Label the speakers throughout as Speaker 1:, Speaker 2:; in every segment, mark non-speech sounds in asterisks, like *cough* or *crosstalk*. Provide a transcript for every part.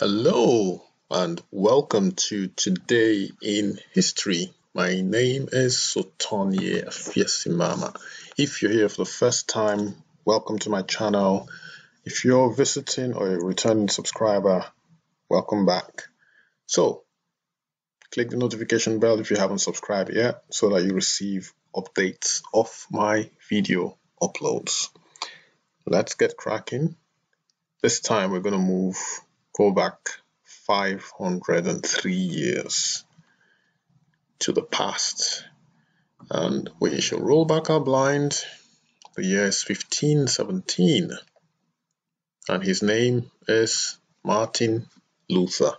Speaker 1: Hello and welcome to Today in History. My name is Sotonye Afiesimama. If you're here for the first time, welcome to my channel. If you're visiting or a returning subscriber, welcome back. So, click the notification bell if you haven't subscribed yet so that you receive updates of my video uploads. Let's get cracking. This time we're going to move go back 503 years to the past and we shall roll back our blind. The year is 1517 and his name is Martin Luther.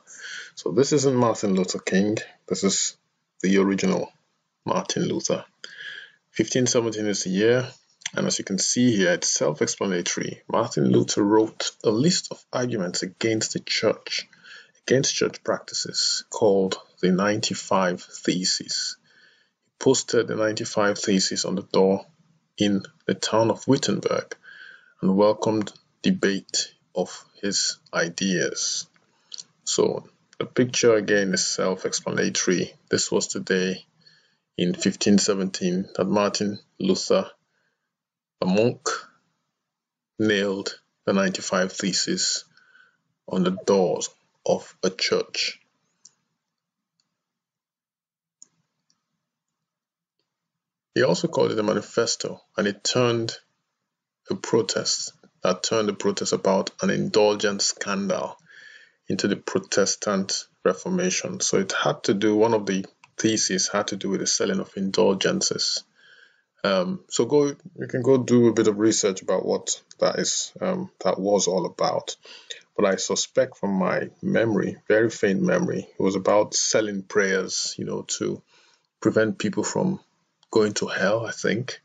Speaker 1: So this isn't Martin Luther King, this is the original Martin Luther. 1517 is the year and as you can see here, it's self-explanatory. Martin Luther wrote a list of arguments against the church, against church practices, called the 95 Theses. He posted the 95 Theses on the door in the town of Wittenberg and welcomed debate of his ideas. So the picture again is self-explanatory. This was the day in 1517 that Martin Luther a monk nailed the 95 Theses on the doors of a church. He also called it a manifesto and it turned a protest that turned the protest about an indulgence scandal into the Protestant Reformation. So it had to do, one of the theses had to do with the selling of indulgences. Um, so go, you can go do a bit of research about what that is, um, that was all about. But I suspect from my memory, very faint memory, it was about selling prayers, you know, to prevent people from going to hell. I think,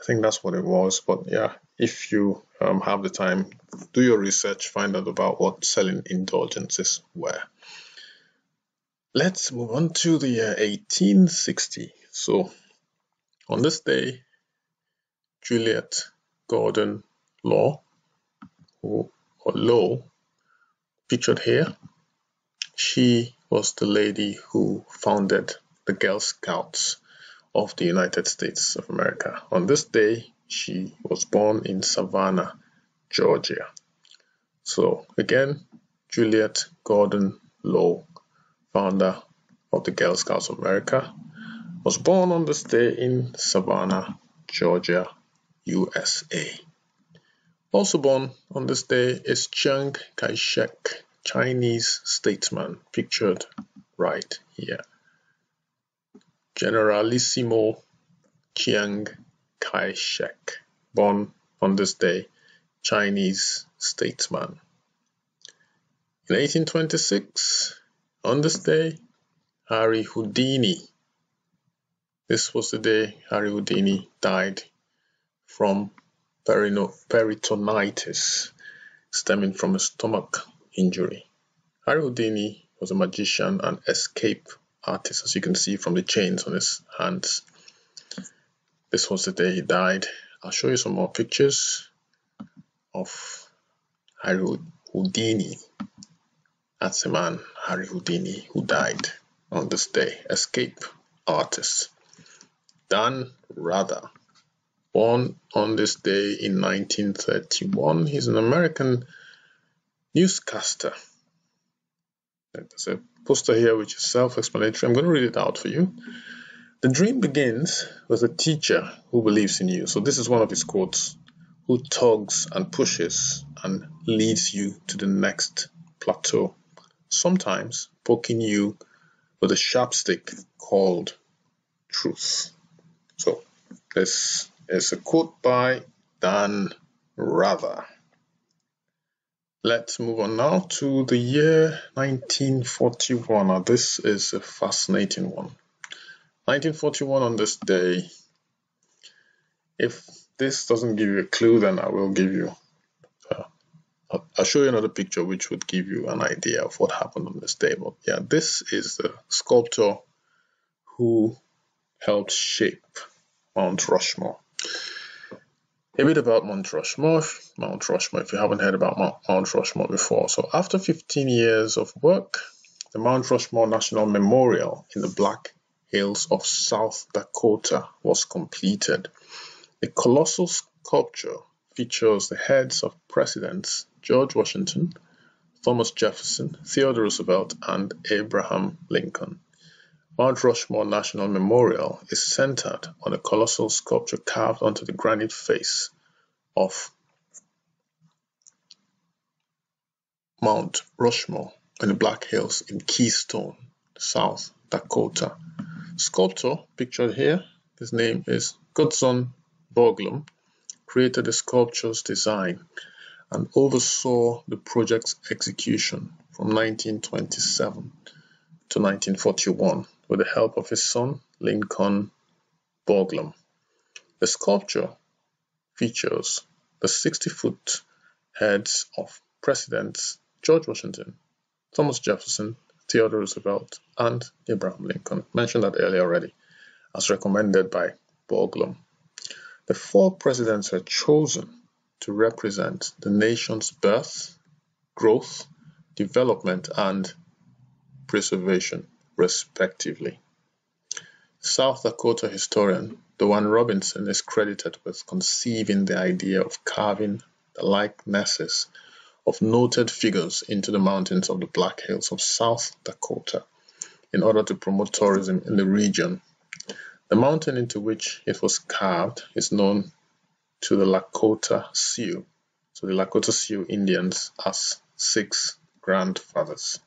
Speaker 1: I think that's what it was. But yeah, if you um, have the time, do your research, find out about what selling indulgences were. Let's move on to the year 1860. So on this day, Juliette Gordon Law, or Low, pictured here, she was the lady who founded the Girl Scouts of the United States of America. On this day, she was born in Savannah, Georgia. So again, Juliette Gordon Low, founder of the Girl Scouts of America, was born on this day in Savannah, Georgia, USA. Also born on this day is Chiang Kai-shek, Chinese statesman, pictured right here. Generalissimo Chiang Kai-shek, born on this day, Chinese statesman. In 1826, on this day, Harry Houdini, this was the day Harry Houdini died from peritonitis stemming from a stomach injury. Harry Houdini was a magician and escape artist, as you can see from the chains on his hands. This was the day he died. I'll show you some more pictures of Harry Houdini. That's the man, Harry Houdini, who died on this day. Escape artist. Dan Rather. Born on this day in 1931, he's an American newscaster. There's a poster here which is self-explanatory. I'm going to read it out for you. The dream begins with a teacher who believes in you. So this is one of his quotes, who tugs and pushes and leads you to the next plateau, sometimes poking you with a sharp stick called truth. So this is a quote by Dan Rather. Let's move on now to the year 1941. Now this is a fascinating one. 1941 on this day. If this doesn't give you a clue, then I will give you. Uh, I'll show you another picture which would give you an idea of what happened on this day. But yeah, this is the sculptor who helped shape Mount Rushmore. A bit about Mount Rushmore. Mount Rushmore, if you haven't heard about Mount Rushmore before. So after 15 years of work, the Mount Rushmore National Memorial in the Black Hills of South Dakota was completed. The colossal sculpture features the heads of Presidents George Washington, Thomas Jefferson, Theodore Roosevelt, and Abraham Lincoln. Mount Rushmore National Memorial is centered on a colossal sculpture carved onto the granite face of Mount Rushmore in the Black Hills in Keystone, South Dakota. Sculptor pictured here, his name is Gutzon Borglum, created the sculpture's design and oversaw the project's execution from 1927 to 1941 with the help of his son, Lincoln Borglum. The sculpture features the 60-foot heads of Presidents George Washington, Thomas Jefferson, Theodore Roosevelt, and Abraham Lincoln, mentioned that earlier already, as recommended by Borglum. The four presidents were chosen to represent the nation's birth, growth, development, and preservation respectively. South Dakota historian Doane Robinson is credited with conceiving the idea of carving the likenesses of noted figures into the mountains of the Black Hills of South Dakota in order to promote tourism in the region. The mountain into which it was carved is known to the Lakota Sioux, so the Lakota Sioux Indians as six grandfathers.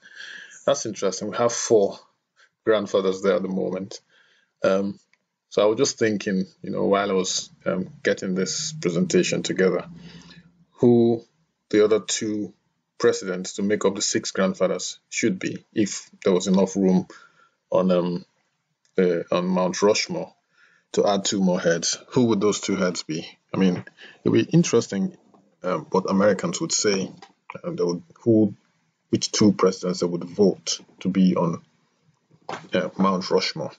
Speaker 1: That's interesting. We have four grandfathers there at the moment. Um, so I was just thinking, you know, while I was um, getting this presentation together, who the other two presidents to make up the six grandfathers should be, if there was enough room on um uh, on Mount Rushmore to add two more heads. Who would those two heads be? I mean, it would be interesting um, what Americans would say. Uh, they would who, which two presidents they would vote to be on yeah, Mount Rushmore.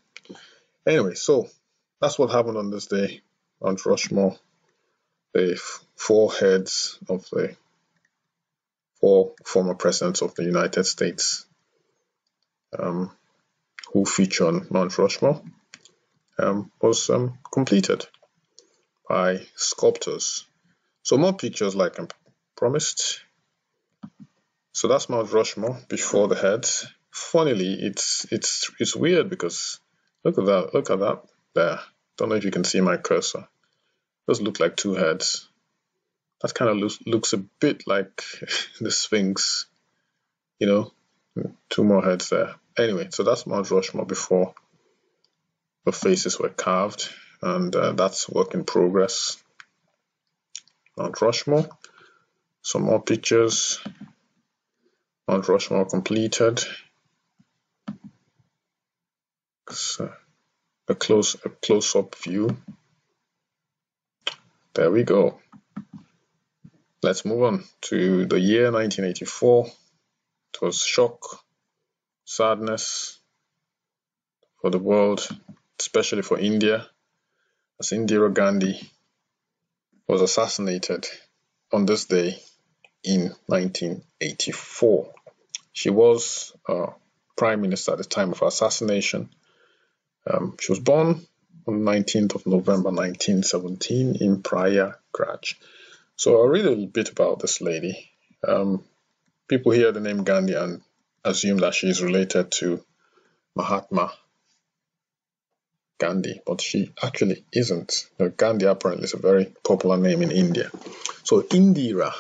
Speaker 1: Anyway, so that's what happened on this day, Mount Rushmore. The four heads of the four former presidents of the United States um, who feature on Mount Rushmore um, was um, completed by sculptors. So more pictures like I promised. So that's Mount Rushmore before the heads funnily, it's it's it's weird because look at that, look at that there. Don't know if you can see my cursor. Those look like two heads. That kind of looks looks a bit like *laughs* the Sphinx, you know, two more heads there. Anyway, so that's Mount Rushmore before the faces were carved, and uh, that's work in progress. Mount Rushmore. Some more pictures. Mount Rushmore completed a close a close-up view. There we go. Let's move on to the year 1984. It was shock, sadness for the world, especially for India, as Indira Gandhi was assassinated on this day in 1984. She was uh, prime minister at the time of her assassination um, she was born on 19th of November 1917 in Prayagraj. So I'll read a little bit about this lady. Um, people hear the name Gandhi and assume that she is related to Mahatma Gandhi, but she actually isn't. Gandhi apparently is a very popular name in India. So Indira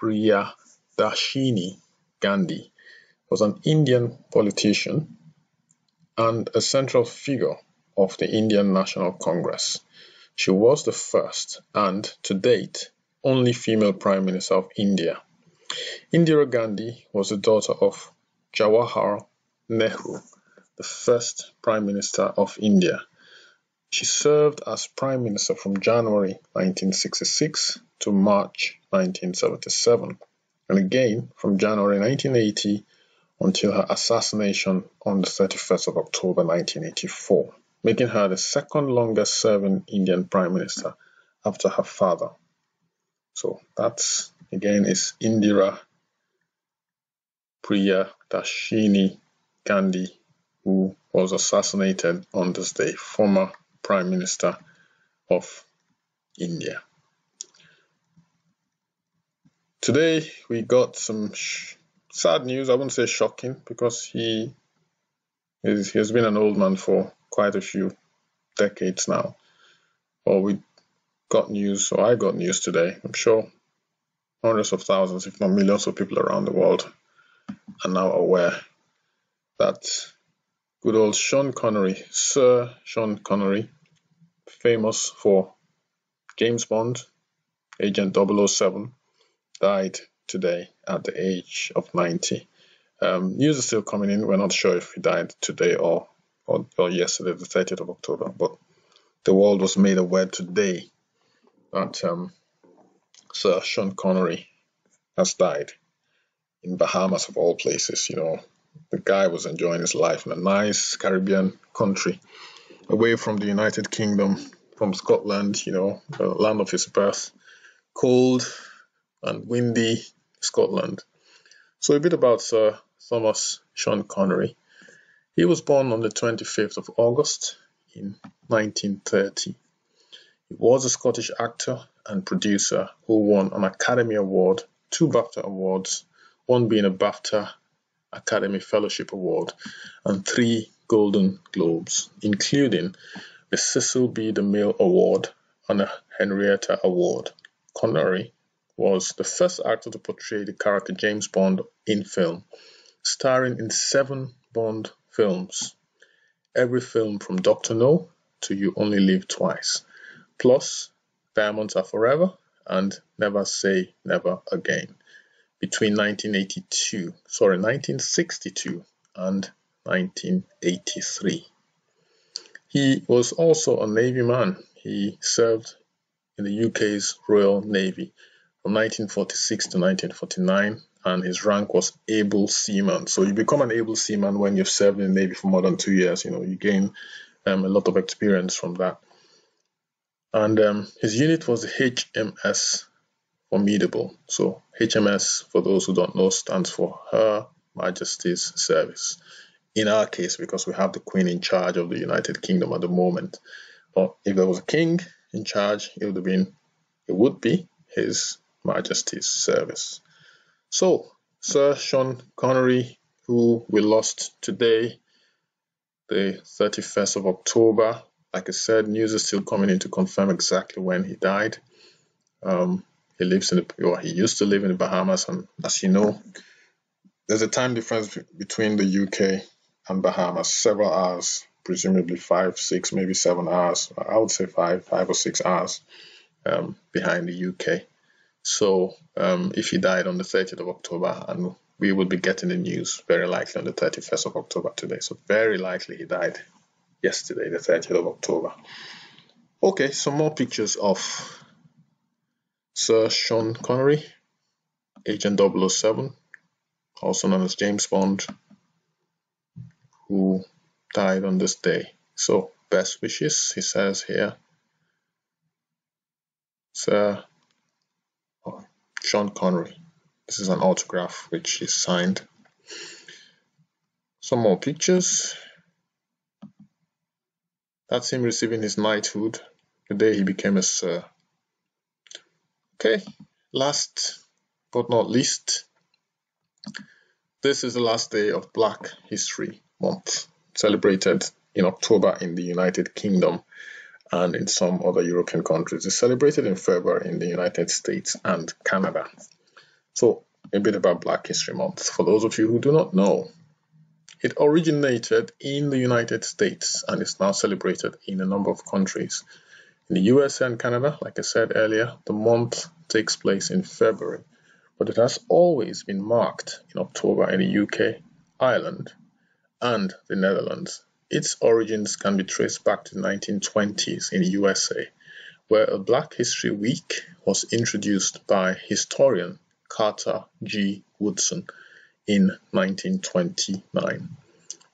Speaker 1: Priyadarshini Gandhi was an Indian politician and a central figure of the Indian National Congress. She was the first and, to date, only female Prime Minister of India. Indira Gandhi was the daughter of Jawaharlal Nehru, the first Prime Minister of India. She served as Prime Minister from January 1966 to March 1977, and again from January 1980 until her assassination on the 31st of October 1984, making her the second longest serving Indian Prime Minister after her father. So that's again is Indira Priyadarshini Gandhi, who was assassinated on this day, former Prime Minister of India. Today we got some sad news. I wouldn't say shocking because he is he has been an old man for quite a few decades now. Well, we got news, or I got news today. I'm sure hundreds of thousands, if not millions, of people around the world are now aware that good old Sean Connery, Sir Sean Connery, famous for James Bond, Agent 007, died today at the age of 90. Um, news is still coming in. We're not sure if he died today or, or, or yesterday, the 30th of October, but the world was made aware today that um, Sir Sean Connery has died in Bahamas, of all places. You know, the guy was enjoying his life in a nice Caribbean country, away from the United Kingdom, from Scotland, you know, the land of his birth, cold and windy Scotland. So, a bit about Sir Thomas Sean Connery. He was born on the 25th of August in 1930. He was a Scottish actor and producer who won an Academy Award, two BAFTA Awards, one being a BAFTA Academy Fellowship Award, and three Golden Globes, including the Cecil B. DeMille Award and a Henrietta Award. Connery was the first actor to portray the character James Bond in film starring in seven Bond films, every film from Doctor No to You Only Live Twice, plus Diamonds Are Forever and Never Say Never Again between 1982, sorry, 1962 and 1983. He was also a Navy man. He served in the UK's Royal Navy from 1946 to 1949 and his rank was able seaman. So you become an able seaman when you've served in the Navy for more than two years. You know, you gain um, a lot of experience from that. And um, his unit was HMS Formidable. So HMS, for those who don't know, stands for Her Majesty's Service. In our case, because we have the Queen in charge of the United Kingdom at the moment. But if there was a king in charge, it would have been, it would be His Majesty's Service. So, Sir Sean Connery, who we lost today, the 31st of October. Like I said, news is still coming in to confirm exactly when he died. Um, he lives in the, or he used to live in the Bahamas, and as you know, there's a time difference between the UK and Bahamas, several hours, presumably five, six, maybe seven hours. I would say five, five or six hours um, behind the UK. So um, if he died on the 30th of October, and we will be getting the news very likely on the 31st of October today. So very likely he died yesterday, the 30th of October. Okay, some more pictures of Sir Sean Connery, Agent 007, also known as James Bond, who died on this day. So, best wishes, he says here. Sir Sean Connery. This is an autograph which is signed. Some more pictures. That's him receiving his knighthood the day he became a sir. Okay, last but not least, this is the last day of Black History Month, celebrated in October in the United Kingdom and in some other European countries. It's celebrated in February in the United States and Canada. So, a bit about Black History Month. For those of you who do not know, it originated in the United States and is now celebrated in a number of countries. In the US and Canada, like I said earlier, the month takes place in February, but it has always been marked in October in the UK, Ireland, and the Netherlands. Its origins can be traced back to the 1920s in the USA, where a Black History Week was introduced by historian Carter G. Woodson in 1929.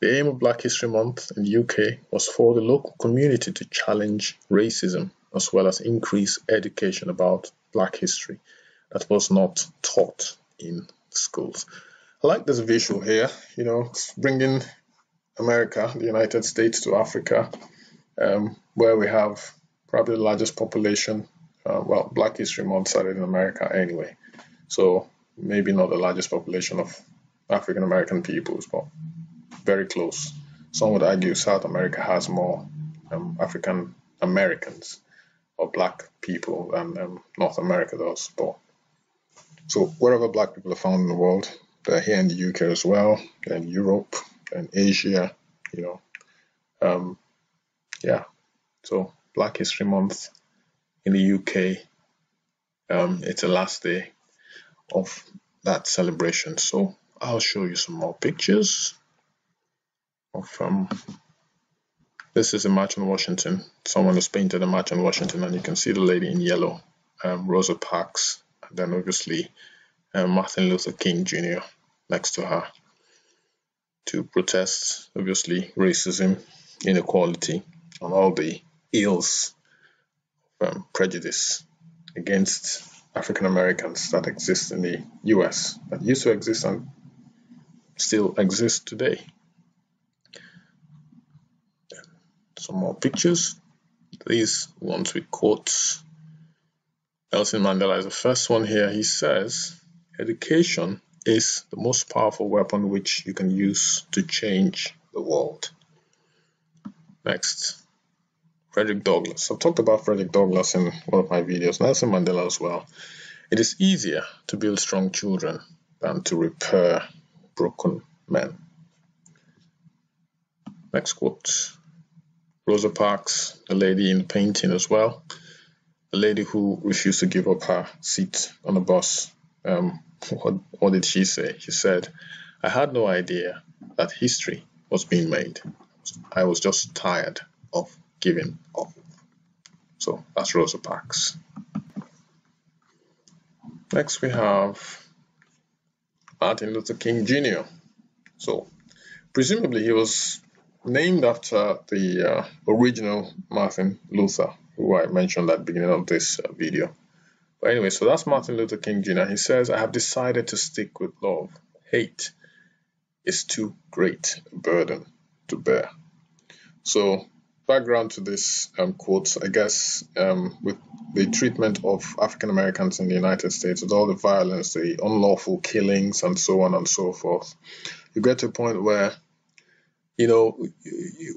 Speaker 1: The aim of Black History Month in the UK was for the local community to challenge racism as well as increase education about black history that was not taught in schools. I like this visual here, you know, bringing America, the United States to Africa, um, where we have probably the largest population. Uh, well, Black History Month started in America anyway, so maybe not the largest population of African American peoples, but very close. Some would argue South America has more um, African Americans or black people than um, North America does. But so wherever black people are found in the world, they're here in the UK as well, in Europe, and Asia, you know. Um, yeah, so Black History Month in the UK, um, it's the last day of that celebration. So I'll show you some more pictures of um, this is a march on Washington. Someone has painted a march on Washington, and you can see the lady in yellow, um, Rosa Parks, and then obviously uh, Martin Luther King Jr. next to her to protest, obviously, racism, inequality, and all the ills of um, prejudice against African Americans that exist in the US, that used to exist and still exist today. Some more pictures. These ones with quotes. Nelson Mandela is the first one here. He says, Education is the most powerful weapon which you can use to change the world. Next, Frederick Douglass. I've talked about Frederick Douglass in one of my videos, Nelson Mandela as well. It is easier to build strong children than to repair broken men. Next quote Rosa Parks, the lady in the painting as well, the lady who refused to give up her seat on the bus. Um, what, what did she say? She said, I had no idea that history was being made. I was just tired of giving up. So that's Rosa Parks. Next we have Martin Luther King Jr. So presumably he was named after the uh, original Martin Luther, who I mentioned at the beginning of this uh, video. But anyway, so that's Martin Luther King Jr. He says, I have decided to stick with love. Hate is too great a burden to bear. So, background to this um, quote, I guess, um, with the treatment of African Americans in the United States, with all the violence, the unlawful killings, and so on and so forth, you get to a point where you know,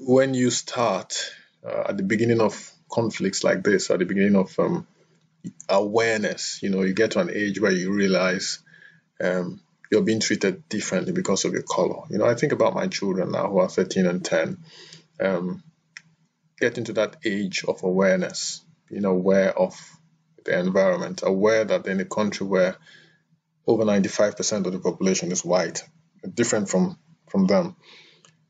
Speaker 1: when you start uh, at the beginning of conflicts like this, at the beginning of um, awareness, you know, you get to an age where you realize um, you're being treated differently because of your color. You know, I think about my children now who are 13 and 10, um, getting to that age of awareness, being aware of the environment, aware that in a country where over 95% of the population is white, different from, from them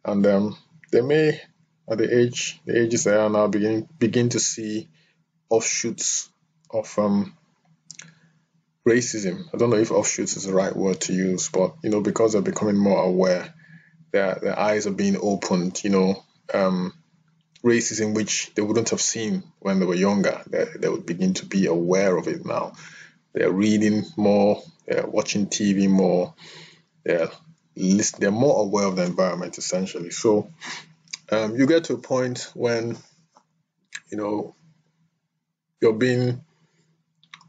Speaker 1: and um, they may, at the age the ages they are now, begin begin to see offshoots of um, racism. I don't know if offshoots is the right word to use, but you know, because they're becoming more aware, their their eyes are being opened. You know, um, racism which they wouldn't have seen when they were younger, they, they would begin to be aware of it now. They're reading more, they're watching TV more, they're listen, they're more aware of the environment essentially. So um, you get to a point when you know you're being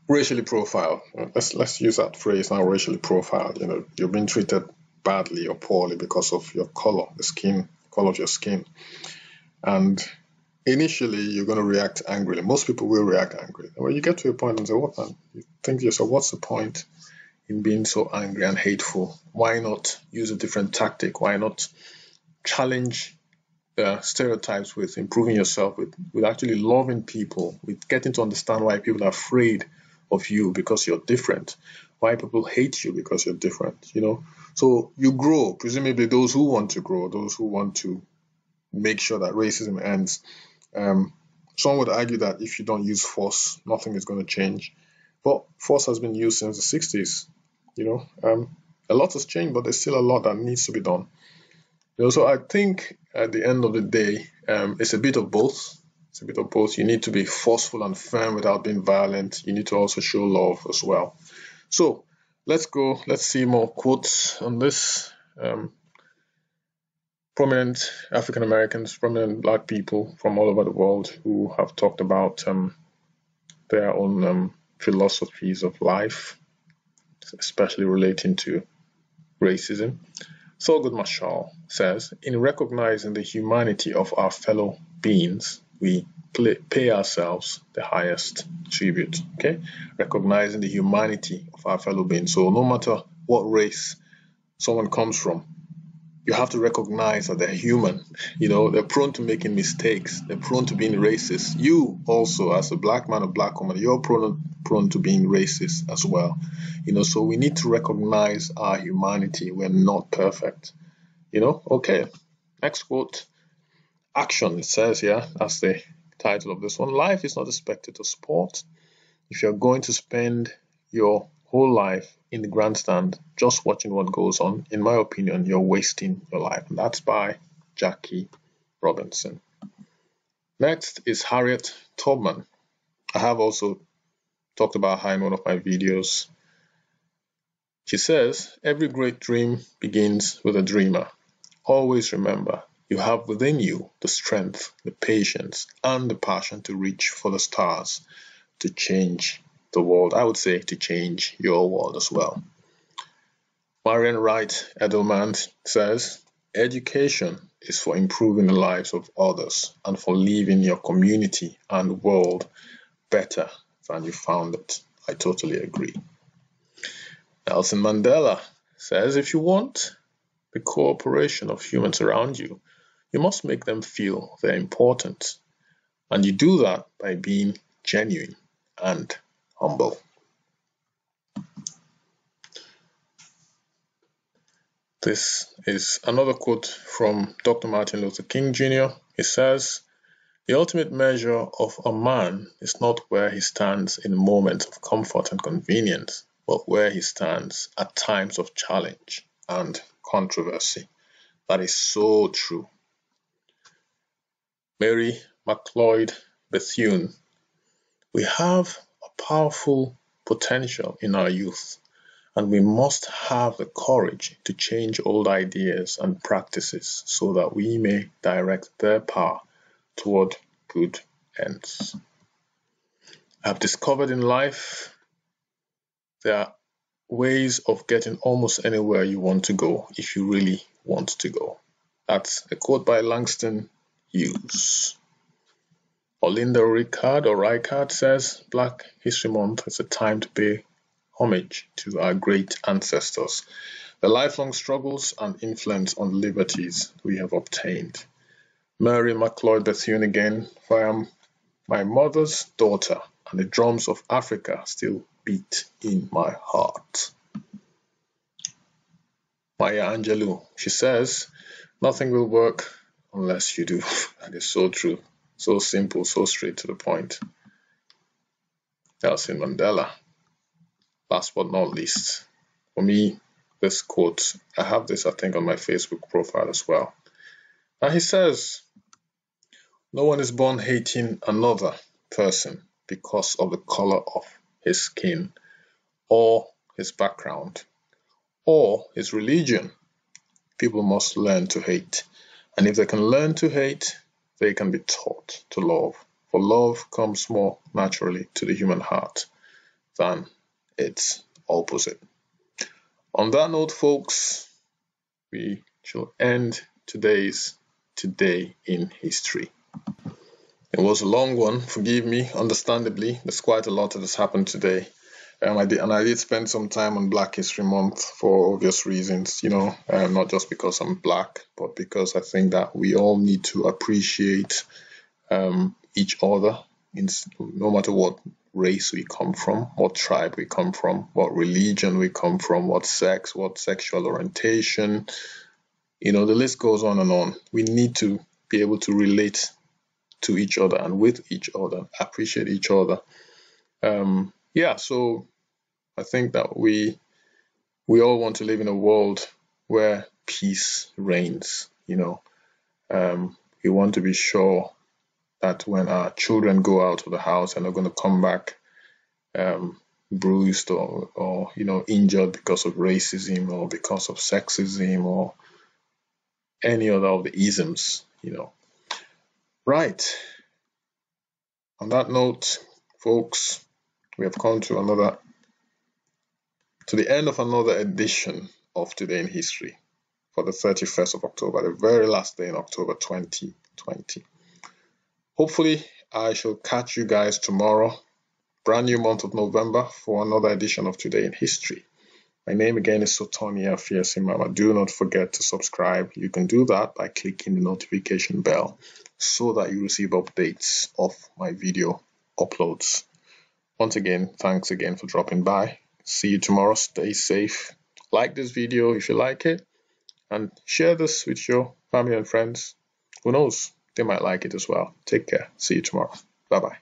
Speaker 1: racially profiled. Uh, let's let's use that phrase now. Racially profiled. You know, you're being treated badly or poorly because of your color, the skin color of your skin, and initially you're going to react angrily. Most people will react angrily. When you get to a point and say, "What?" You think to yourself, "What's the point?" in being so angry and hateful? Why not use a different tactic? Why not challenge the stereotypes with improving yourself, with, with actually loving people, with getting to understand why people are afraid of you because you're different, why people hate you because you're different, you know? So you grow, presumably those who want to grow, those who want to make sure that racism ends. Um, some would argue that if you don't use force, nothing is going to change. But force has been used since the 60s. You know, um, a lot has changed, but there's still a lot that needs to be done. You know, so I think at the end of the day, um, it's a bit of both. It's a bit of both. You need to be forceful and firm without being violent. You need to also show love as well. So let's go. Let's see more quotes on this. Um, prominent African Americans, prominent Black people from all over the world who have talked about um, their own um, philosophies of life, especially relating to racism. Thurgood Marshall says, in recognizing the humanity of our fellow beings, we pay ourselves the highest tribute. Okay, recognizing the humanity of our fellow beings. So no matter what race someone comes from, you have to recognize that they're human. You know, they're prone to making mistakes. They're prone to being racist. You also, as a black man or black woman, you're prone prone to being racist as well. You know, so we need to recognize our humanity. We're not perfect. You know, okay. Next quote. Action. It says, yeah, that's the title of this one. Life is not a spectator sport. If you're going to spend your whole life in the grandstand just watching what goes on, in my opinion, you're wasting your life. And that's by Jackie Robinson. Next is Harriet Tubman. I have also talked about her in one of my videos. She says, Every great dream begins with a dreamer. Always remember, you have within you the strength, the patience, and the passion to reach for the stars, to change the world, I would say to change your world as well. Marian Wright Edelman says, Education is for improving the lives of others and for leaving your community and world better than you found it. I totally agree. Nelson Mandela says, If you want the cooperation of humans around you, you must make them feel their importance. And you do that by being genuine and humble. This is another quote from Dr. Martin Luther King Jr. He says, The ultimate measure of a man is not where he stands in moments of comfort and convenience, but where he stands at times of challenge and controversy. That is so true. Mary McLeod Bethune. We have a powerful potential in our youth, and we must have the courage to change old ideas and practices so that we may direct their power toward good ends. I've discovered in life there are ways of getting almost anywhere you want to go if you really want to go. That's a quote by Langston Hughes. Olinda Ricard or Ricard says Black History Month is a time to pay homage to our great ancestors, the lifelong struggles and influence on the liberties we have obtained. Mary McLeod Bethune again, for I am my mother's daughter, and the drums of Africa still beat in my heart. Maya Angelou, she says, nothing will work unless you do. *laughs* that is so true. So simple, so straight to the point. Nelson Mandela. Last but not least, for me, this quote, I have this, I think, on my Facebook profile as well. And he says, No one is born hating another person because of the color of his skin or his background or his religion. People must learn to hate. And if they can learn to hate, they can be taught to love, for love comes more naturally to the human heart than its opposite. On that note, folks, we shall end today's Today in History. It was a long one, forgive me, understandably. There's quite a lot that has happened today. Um, I did, and I did spend some time on Black History Month for obvious reasons, you know, um, not just because I'm black, but because I think that we all need to appreciate um, each other, in, no matter what race we come from, what tribe we come from, what religion we come from, what sex, what sexual orientation. You know, the list goes on and on. We need to be able to relate to each other and with each other, appreciate each other. Um, yeah, so I think that we we all want to live in a world where peace reigns. You know, um, we want to be sure that when our children go out of the house and are going to come back um, bruised or, or you know injured because of racism or because of sexism or any other of the isms, you know. Right. On that note, folks, we have come to another to the end of another edition of Today in History for the 31st of October, the very last day in October 2020. Hopefully, I shall catch you guys tomorrow, brand new month of November, for another edition of Today in History. My name again is Sotonye Mama. Do not forget to subscribe. You can do that by clicking the notification bell so that you receive updates of my video uploads. Once again, thanks again for dropping by. See you tomorrow. Stay safe. Like this video if you like it and share this with your family and friends. Who knows? They might like it as well. Take care. See you tomorrow. Bye bye.